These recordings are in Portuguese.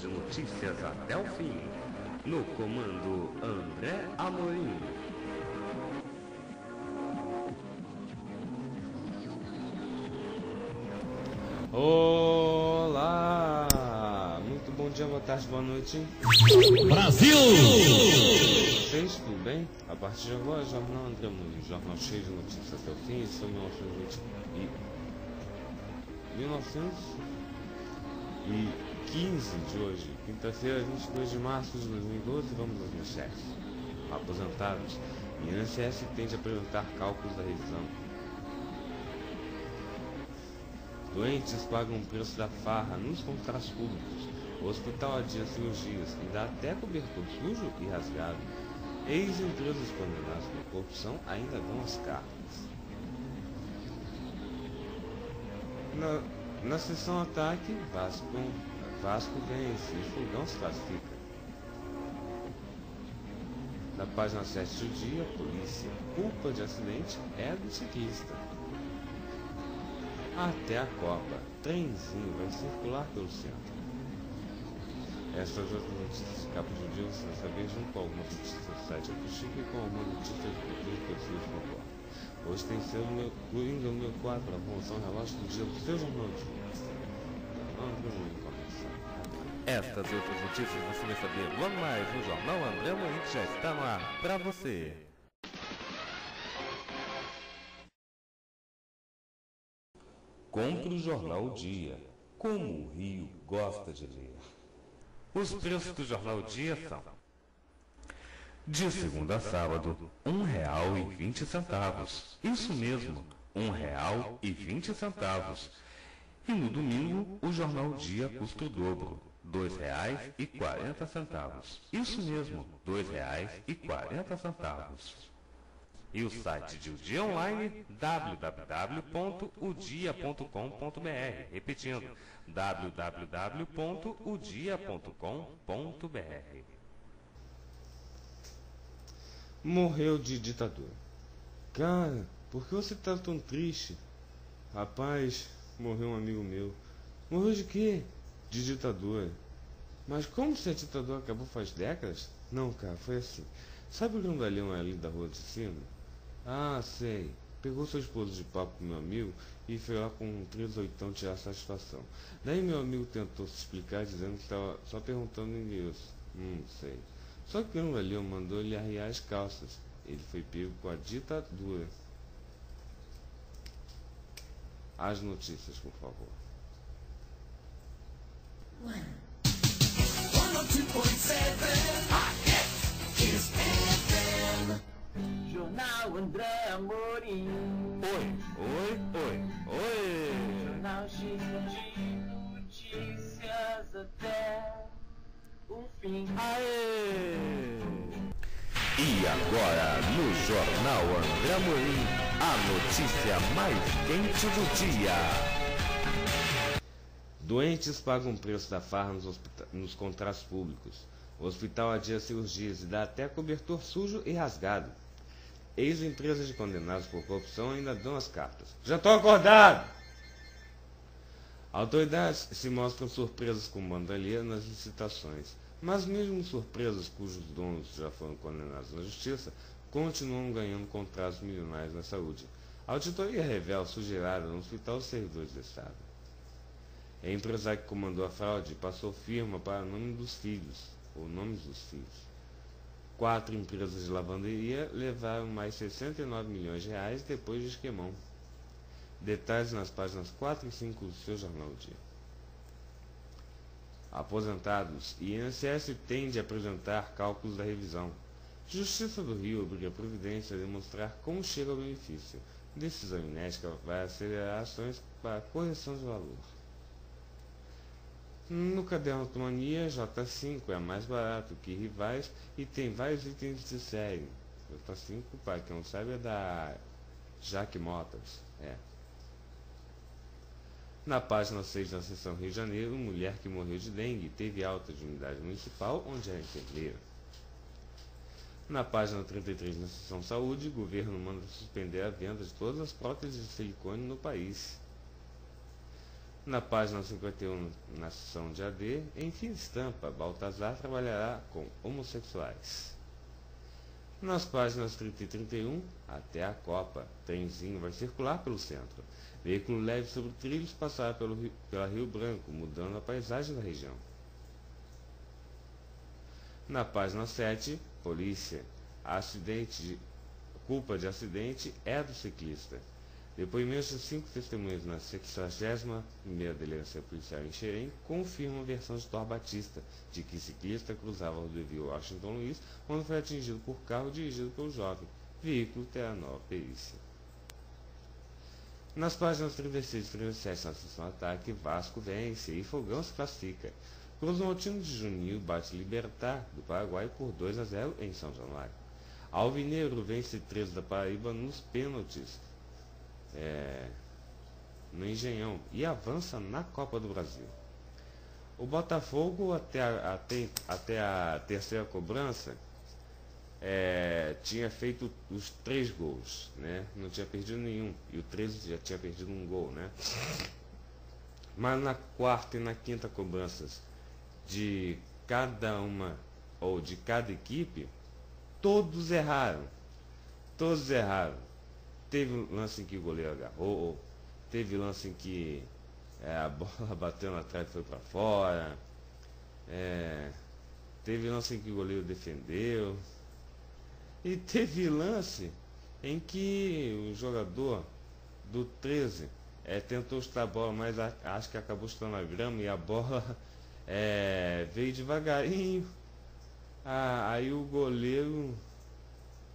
De notícias até o fim. No comando André Amorim. Olá! Muito bom dia, boa tarde, boa noite. Brasil! Vocês, tudo bem? A partir de agora, Jornal André Muniz, jornal cheio de notícias até o fim, esse é o 1920 e... 1915 de hoje, quinta-feira, 22 de março de 2012, vamos aos manchetes. Aposentados, INSS tende a apresentar cálculos da revisão. Doentes pagam o preço da farra nos contratos públicos. O hospital adia cirurgias e dá até cobertor sujo e rasgado. Ex-empresas condenadas por corrupção ainda dão as cartas. Na, na sessão ataque, Vasco, Vasco vence e Fogão se classifica. Na página 7 do dia, polícia. Culpa de acidente é do ciclista. Até a Copa, trenzinho vai circular pelo centro. Essas outras notícias de capa de dia você vai saber junto com algumas notícias do site aqui Chique e com algumas notícias do futuro que vocês concordo. Hoje tem seu meu Coringa número 4 para a promoção relógio do dia do seu jornal de notícias. Então, vamos começar. Estas e outras notícias você vai saber logo mais no Jornal André que já está no ar para você. Compre o Jornal Dia, como o Rio gosta de ler. Os preços do Jornal Dia são de segunda a sábado, vinte centavos. Isso mesmo, um real e vinte centavos. No domingo, o Jornal Dia custa o dobro, dois reais e quarenta centavos. Isso mesmo, dois reais e quarenta centavos. E o site de O Dia Online, www.udia.com.br. Repetindo, www.udia.com.br. Morreu de ditadura. Cara, por que você tá tão triste? Rapaz, morreu um amigo meu. Morreu de quê? De ditadura. Mas como se a ditadura acabou faz décadas? Não, cara, foi assim. Sabe o grandalhão ali da rua de cima? Ah, sei. Pegou sua esposa de papo com meu amigo e foi lá com um 38 tirar satisfação. Daí meu amigo tentou se explicar dizendo que estava só perguntando o endereço. Hum, sei. Só que o grandalhão mandou ele arriar as calças. Ele foi pego com a ditadura. As notícias, por favor. Jornal André Amorim. Oi, oi, oi, oi. Jornal cheio de notícias até o fim. Aê! E agora, no Jornal André Amorim, a notícia mais quente do dia. Doentes pagam o preço da farra nos, nos contratos públicos. O hospital adia cirurgias e dá até cobertor sujo e rasgado. Ex-empresas de condenados por corrupção ainda dão as cartas. Já estou acordado! Autoridades se mostram surpresas com bandalheira nas licitações, mas mesmo surpresas cujos donos já foram condenados na justiça continuam ganhando contratos milionários na saúde. A auditoria revela sujeirada no hospital servidores do Estado. A empresário que comandou a fraude passou firma para o nome dos filhos, ou nomes dos filhos. Quatro empresas de lavanderia levaram mais 69 milhões de reais depois de esquemão. Detalhes nas páginas 4 e 5 do seu jornal do dia. Aposentados, INSS tende a apresentar cálculos da revisão. Justiça do Rio obriga a Providência a demonstrar como chega ao benefício. Decisão inédita vai acelerar ações para correção de valor. No caderno Automania, J5 é mais barato que rivais e tem vários itens de série. J5, para quem não sabe, é da Jack Motors. É. Na página 6 da seção Rio de Janeiro, mulher que morreu de dengue teve alta de unidade municipal onde era enfermeira. Na página 33 na seção Saúde, governo manda suspender a venda de todas as próteses de silicone no país. Na página 51, na seção de AD, em fim estampa, Baltazar trabalhará com homossexuais. Nas páginas 30 e 31, até a Copa, trenzinho vai circular pelo centro. Veículo leve sobre trilhos passará pelo Rio, pela Rio Branco, mudando a paisagem da região. Na página 7, polícia. Acidente de, culpa de acidente é do ciclista. Depoimentos de cinco testemunhas na 61ª Delegacia Policial em Xerém confirmam a versão de Thor Batista de que ciclista cruzava o rodovia Washington Luiz quando foi atingido por carro dirigido pelo jovem. Veículo terá nova perícia. Nas páginas 36 e 37 na seção ataque, Vasco vence e Fogão se classifica. Cruz Maltino de Juninho bate Libertar do Paraguai por 2 a 0 em São Januário. Alvinegro vence 13 da Paraíba nos pênaltis é, no Engenhão e avança na Copa do Brasil. O Botafogo até a, até, até a terceira cobrança é, tinha feito os três gols, né? Não tinha perdido nenhum. E o 13 já tinha perdido um gol, né? Mas na quarta e na quinta cobranças de cada uma ou de cada equipe, todos erraram. Todos erraram. Teve lance em que o goleiro agarrou, teve lance em que é, a bola bateu na trave e foi para fora. É, teve lance em que o goleiro defendeu. E teve lance em que o jogador do 13 é, tentou chutar a bola, mas a, acho que acabou chutando a grama e a bola é, veio devagarinho. Ah, aí o goleiro.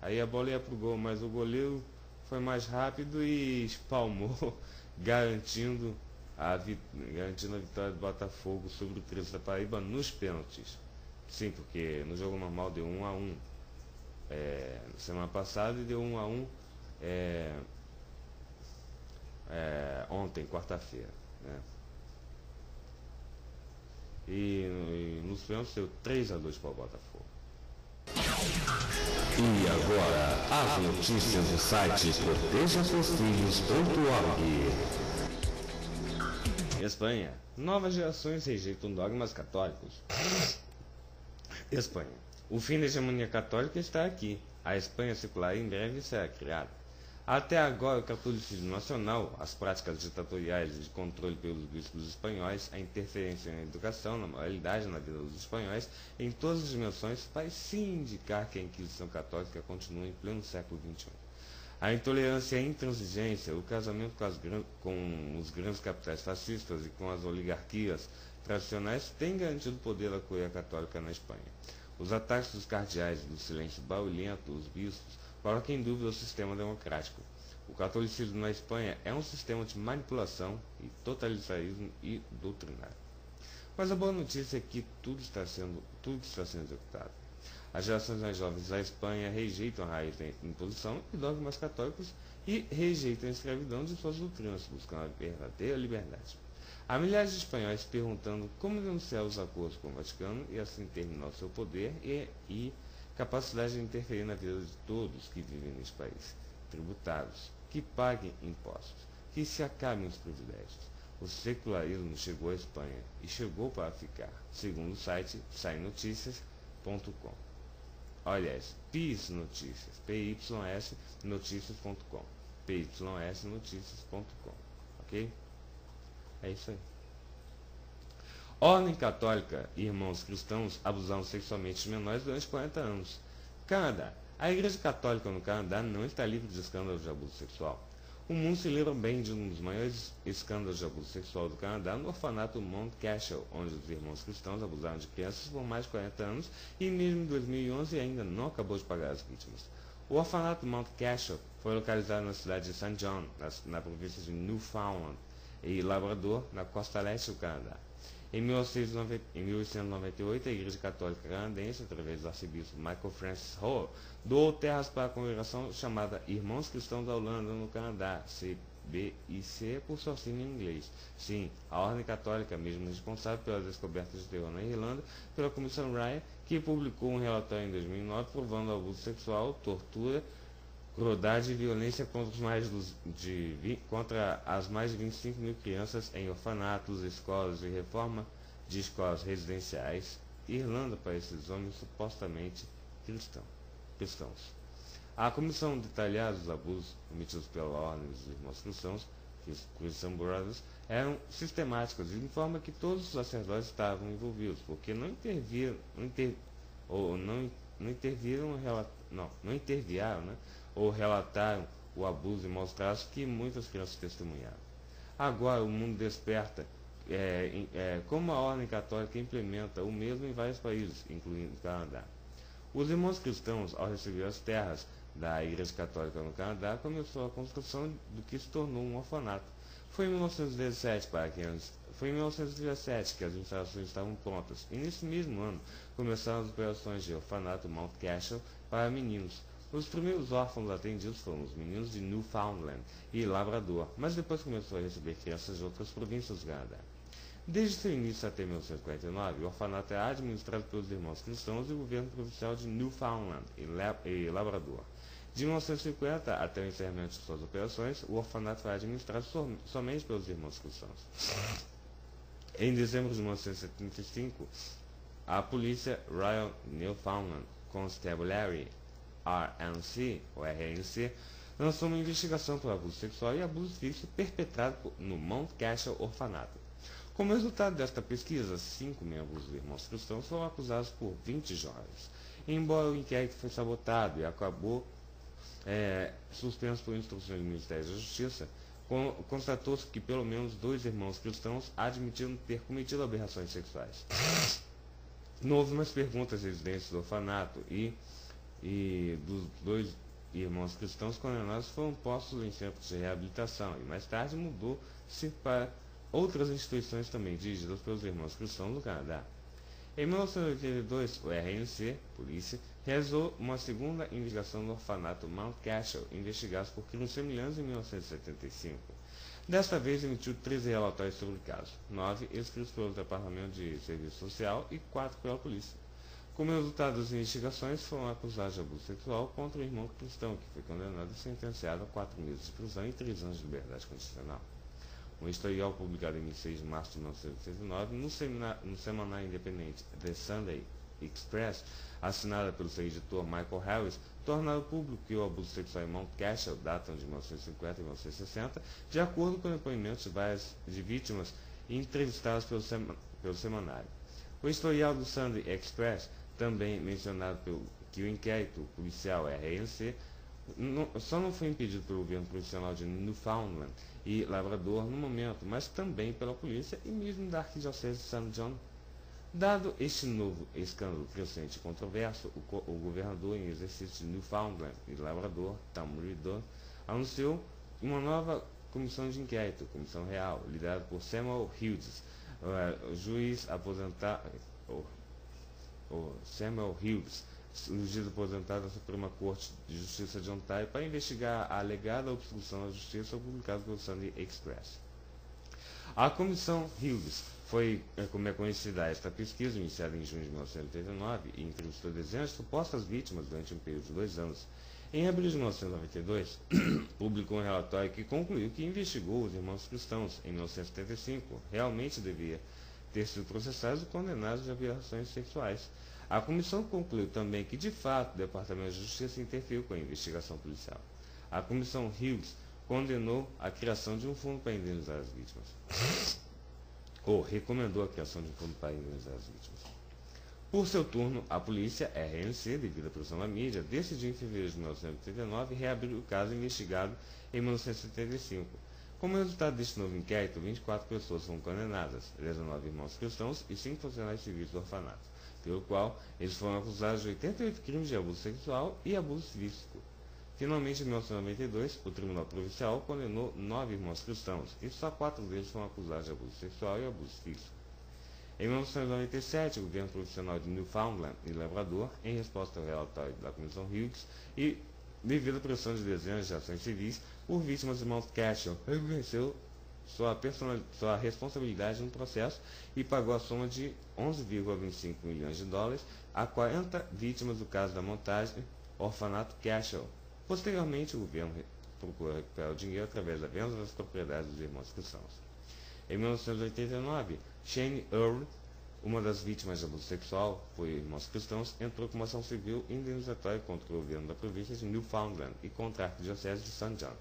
Aí a bola ia pro gol, mas o goleiro foi mais rápido e espalmou, garantindo a, garantindo a vitória do Botafogo sobre o 13 da Paraíba nos pênaltis. Sim, porque no jogo normal deu 1 a 1 é, semana passada e deu 1 a 1 é, é, ontem, quarta-feira. Né? E, e nos pênaltis deu 3 a 2 para o Botafogo. E agora, as notícias do site protejasseus Espanha. Novas gerações rejeitam dogmas católicos. Espanha. O fim da hegemonia católica está aqui. A Espanha secular em breve será criada. Até agora, o catolicismo nacional, as práticas ditatoriais de controle pelos bispos espanhóis, a interferência na educação, na moralidade, na vida dos espanhóis, em todas as dimensões, sim indicar que a Inquisição Católica continua em pleno século XXI. A intolerância e a intransigência, o casamento com, as, com os grandes capitais fascistas e com as oligarquias tradicionais têm garantido o poder da curia católica na Espanha. Os ataques dos cardeais do silêncio barulhento, os bispos, colocam em dúvida o sistema democrático. O catolicismo na Espanha é um sistema de manipulação e totalitarismo e doutrinário. Mas a boa notícia é que tudo está sendo, tudo está sendo executado. As gerações mais jovens da Espanha rejeitam a raiz da imposição e dogmas católicos e rejeitam a escravidão de suas doutrinas, buscando a verdadeira liberdade. Há milhares de espanhóis perguntando como denunciar os acordos com o Vaticano e assim terminar o seu poder e, e capacidade de interferir na vida de todos que vivem neste país. Tributados, que paguem impostos, que se acabem os privilégios. O secularismo chegou à Espanha e chegou para ficar, segundo o site sainoticias.com. Aliás, PIS Notícias, PYS Notícias.com, PYS Notícias.com, ok? É isso aí. Ordem Católica e irmãos cristãos abusaram sexualmente de menores durante 40 anos. Canadá. A Igreja Católica no Canadá não está livre de escândalos de abuso sexual. O mundo se lembra bem de um dos maiores escândalos de abuso sexual do Canadá no orfanato Mount Cashel, onde os irmãos cristãos abusaram de crianças por mais de 40 anos e mesmo em 2011 ainda não acabou de pagar as vítimas. O orfanato Mount Cashel foi localizado na cidade de St. John, na, na província de Newfoundland e Labrador, na costa leste do Canadá. Em 1898, a Igreja Católica Canadense, através do arcebispo Michael Francis Hall, doou terras para a congregação chamada Irmãos Cristãos da Holanda, no Canadá, CBIC, por seu signo em inglês. Sim, a Ordem Católica, mesmo responsável pelas descobertas de terror na Irlanda, pela Comissão Ryan, que publicou um relatório em 2009 provando abuso sexual, tortura, crueldade e violência contra, mais de, contra as mais de 25 mil crianças em orfanatos, escolas e reforma de escolas residenciais, Irlanda para esses homens supostamente cristão, cristãos. A comissão detalhada dos abusos cometidos pela ordem dos irmãos cristãos, Christian Brothers, eram sistemáticos e informa que todos os sacerdotes estavam envolvidos, porque não interviram, não inter, ou não, não interviram, não, não interviaram, né? Ou relataram o abuso e maus tratos que muitas crianças testemunharam. Agora o mundo desperta é, é, como a ordem católica implementa o mesmo em vários países, incluindo o Canadá. Os irmãos cristãos, ao receber as terras da Igreja Católica no Canadá, começou a construção do que se tornou um orfanato. Foi em 1917 para que foi em 1917 que as instalações estavam prontas, e nesse mesmo ano começaram as operações de orfanato Mount Cashel para meninos, os primeiros órfãos atendidos foram os meninos de Newfoundland e Labrador, mas depois começou a receber crianças de outras províncias do Canadá. Desde seu início até 1949, o orfanato é administrado pelos irmãos cristãos e o governo provincial de Newfoundland e Labrador. De 1950 até o encerramento de suas operações, o orfanato foi administrado som somente pelos irmãos cristãos. Em dezembro de 1975, a polícia Royal Newfoundland Constabulary RNC, ou RNC, lançou uma investigação por abuso sexual e abuso físico perpetrado no Mount Cashel Orfanato. Como resultado desta pesquisa, cinco membros dos Irmãos Cristãos foram acusados por 20 jovens. Embora o inquérito foi sabotado e acabou é, suspenso por instruções do Ministério da Justiça, constatou-se que pelo menos dois irmãos cristãos admitiram ter cometido aberrações sexuais. Não houve mais perguntas residentes do orfanato e e dos dois irmãos cristãos condenados foram postos em centros de reabilitação e mais tarde mudou-se para outras instituições também dirigidas pelos irmãos cristãos do Canadá. Em 1982, o RNC, polícia, realizou uma segunda investigação no orfanato Mount Cashel, investigado por crimes semelhantes em 1975. Desta vez emitiu 13 relatórios sobre o caso, nove escritos pelo Departamento de Serviço Social e quatro pela polícia. Como resultado das investigações, foram acusados de abuso sexual contra o irmão cristão, que foi condenado e sentenciado a quatro meses de prisão e três anos de liberdade condicional. Um historial publicado em 26 de março de 1969 no, no semanário independente The Sunday Express, assinada pelo seu editor Michael Harris, tornava público que o abuso sexual em Mount Cashel datam de 1950 e 1960, de acordo com depoimentos de várias de vítimas entrevistadas pelo, sema, pelo semanário. O historial do Sunday Express também mencionado pelo, que o inquérito policial RNC não, só não foi impedido pelo governo profissional de Newfoundland e Labrador no momento, mas também pela polícia e mesmo da Arquidiocese de St. John. Dado este novo escândalo crescente e controverso, o, o, governador em exercício de Newfoundland e Labrador, Tom Riddle, anunciou uma nova comissão de inquérito, comissão real, liderada por Samuel Hughes, uh, juiz aposentado, o Samuel Hughes, juiz aposentado da Suprema Corte de Justiça de Ontário, para investigar a alegada obstrução da justiça publicada pelo Sunday Express. A comissão Hughes foi, é, como é conhecida esta pesquisa, iniciada em junho de 1989, e entrevistou dezenas de supostas vítimas durante um período de dois anos. Em abril de 1992, publicou um relatório que concluiu que investigou os irmãos cristãos em 1975, realmente devia ter sido processados e condenados de aberrações sexuais. A comissão concluiu também que, de fato, o Departamento de Justiça interferiu com a investigação policial. A comissão Hughes condenou a criação de um fundo para indenizar as vítimas. Ou recomendou a criação de um fundo para indenizar as vítimas. Por seu turno, a polícia RNC, devido à pressão da mídia, decidiu em fevereiro de 1979 reabrir o caso investigado em 1975 como resultado deste novo inquérito, 24 pessoas foram condenadas, 19 irmãos cristãos e 5 funcionários civis do orfanato, pelo qual eles foram acusados de 88 crimes de abuso sexual e abuso físico. Finalmente, em 1992, o Tribunal Provincial condenou nove irmãos cristãos e só quatro deles foram acusados de abuso sexual e abuso físico. Em 1997, o governo profissional de Newfoundland e Labrador, em resposta ao relatório da Comissão Hughes e devido à pressão de dezenas de ações civis por vítimas de Mount Cashel, reconheceu sua, sua responsabilidade no processo e pagou a soma de 11,25 milhões de dólares a 40 vítimas do caso da montagem Orfanato Cashel. Posteriormente, o governo procurou recuperar o dinheiro através da venda das propriedades dos irmãos cristãos. Em 1989, Shane Earl, uma das vítimas de abuso sexual por irmãos cristãos, entrou com uma ação civil indenizatória contra o governo da província de Newfoundland e contra a Arquidiocese de St. John.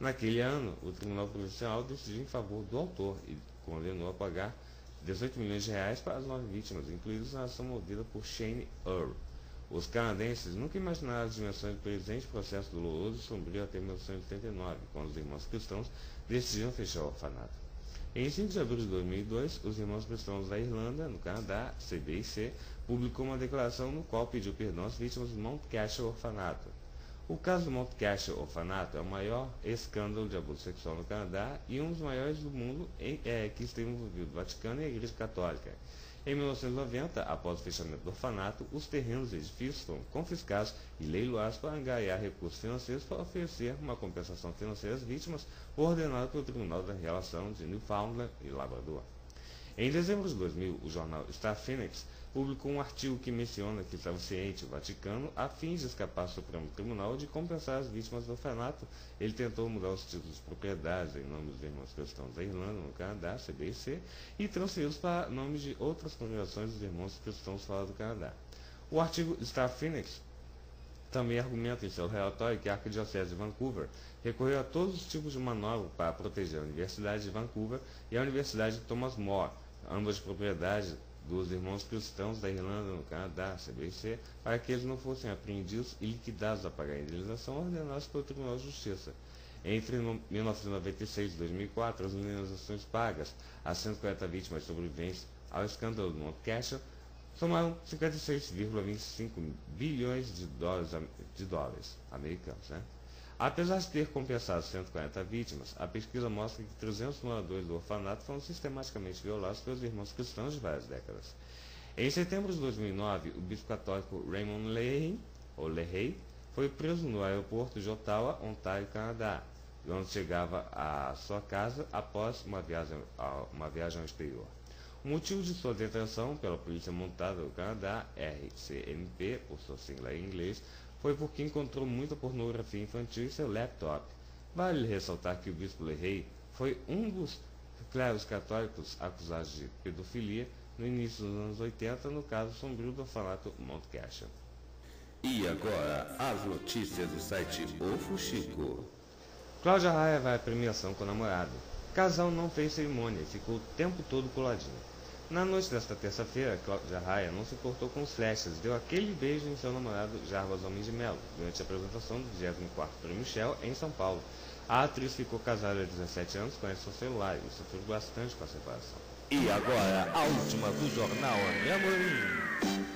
Naquele ano, o Tribunal Provincial decidiu em favor do autor e condenou a pagar 18 milhões de reais para as nove vítimas, incluídas na ação movida por Shane Earl. Os canadenses nunca imaginaram as dimensões do presente processo doloroso e sombrio até 1989, quando os irmãos cristãos decidiram fechar o orfanato. Em 5 de abril de 2002, os irmãos cristãos da Irlanda, no Canadá, CBIC, publicou uma declaração no qual pediu perdão às vítimas do Mount Cashel Orfanato. O caso do Mount Cashel Orfanato é o maior escândalo de abuso sexual no Canadá e um dos maiores do mundo em, é, que esteve envolvido o Vaticano e a Igreja Católica. Em 1990, após o fechamento do orfanato, os terrenos e edifícios foram confiscados e leiloados para angariar recursos financeiros para oferecer uma compensação financeira às vítimas, ordenada pelo Tribunal da Relação de Newfoundland e Labrador. Em dezembro de 2000, o jornal Star Phoenix publicou um artigo que menciona que estava ciente o Vaticano, a fim de escapar ao Supremo Tribunal de compensar as vítimas do orfanato. Ele tentou mudar os títulos de propriedades em nome dos irmãos cristãos da Irlanda, no Canadá, CBC, e transferi-los para nomes de outras congregações dos irmãos cristãos fora do Canadá. O artigo Star Phoenix também argumenta em seu relatório que a Arquidiocese de Vancouver recorreu a todos os tipos de manobra para proteger a Universidade de Vancouver e a Universidade de Thomas More, ambas de propriedade dos irmãos cristãos da Irlanda no Canadá, CBC, para que eles não fossem apreendidos e liquidados a pagar indenização ordenados pelo Tribunal de Justiça. Entre 1996 e 2004, as indenizações pagas a 140 vítimas sobreviventes ao escândalo do Mount Cashel somaram 56,25 bilhões de dólares, de dólares americanos. Né? Apesar de ter compensado 140 vítimas, a pesquisa mostra que 300 moradores do orfanato foram sistematicamente violados pelos irmãos cristãos de várias décadas. Em setembro de 2009, o bispo católico Raymond Leahy, ou Leahy foi preso no aeroporto de Ottawa, Ontário, Canadá, onde chegava à sua casa após uma viagem, uma viagem ao exterior. O motivo de sua detenção pela Polícia Montada do Canadá, RCMP, por sua sigla em inglês, foi porque encontrou muita pornografia infantil em seu laptop. Vale ressaltar que o bispo Lerrey foi um dos clérigos católicos acusados de pedofilia no início dos anos 80 no caso sombrio do orfanato Mount Cashel. E agora, as notícias do site O Fuxico. Cláudia Raia vai à premiação com o namorado. Casal não fez cerimônia e ficou o tempo todo coladinho. Na noite desta terça-feira, Cláudia Raia não se portou com os flechas e deu aquele beijo em seu namorado Jarbas Homem de Melo, durante a apresentação do 24º Prêmio Shell em São Paulo. A atriz ficou casada há 17 anos com seu celular e sofreu bastante com a separação. E agora, a última do Jornal André Amorim.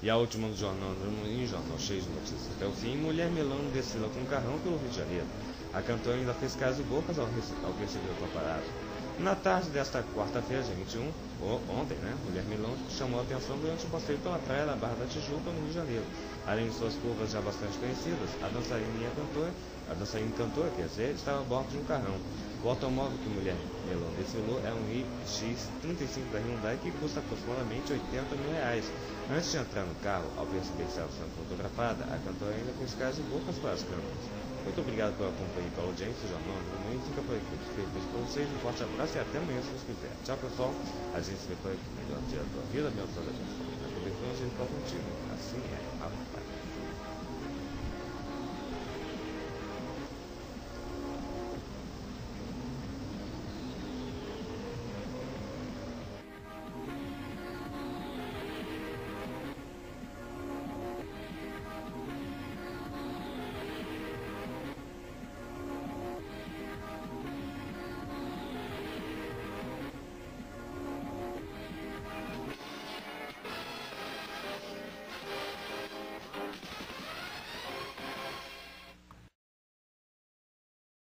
E a última do Jornal André Amorim, jornal cheio de notícias até o fim, mulher melão desfila com um carrão pelo Rio de Janeiro. A cantora ainda fez caso bocas ao, ao perceber o paparazzo. Na tarde desta quarta-feira, dia 21, ou ontem, né, Mulher Milão chamou a atenção durante o passeio pela praia da Barra da Tijuca, no Rio de Janeiro. Além de suas curvas já bastante conhecidas, a dançarina e a cantora, a dançarina cantora, quer dizer, estava a bordo de um carrão. O automóvel que Mulher Melão desfilou é um iX35 da Hyundai que custa aproximadamente 80 mil reais. Antes de entrar no carro, ao perceber que estava sendo fotografada, a cantora ainda fez caso e bocas para as câmeras. Muito obrigado pela companhia e pela audiência, Jornal Amanhã fica por aqui. Fiquei para vocês, um forte abraço e até amanhã se vocês quiserem. Tchau, pessoal. A gente se vê por aqui. Melhor dia da tua vida, melhor dia da tua vida. A gente está contigo. Assim é. Papai.